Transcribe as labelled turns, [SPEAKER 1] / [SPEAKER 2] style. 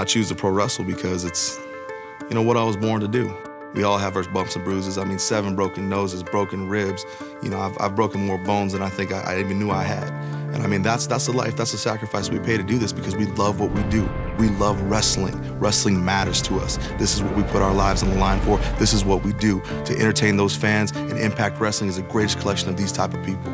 [SPEAKER 1] I choose to pro wrestle because it's, you know, what I was born to do. We all have our bumps and bruises. I mean, seven broken noses, broken ribs. You know, I've, I've broken more bones than I think I, I even knew I had. And I mean, that's that's the life, that's the sacrifice we pay to do this because we love what we do. We love wrestling. Wrestling matters to us. This is what we put our lives on the line for. This is what we do to entertain those fans. And Impact Wrestling is the greatest collection of these type of people.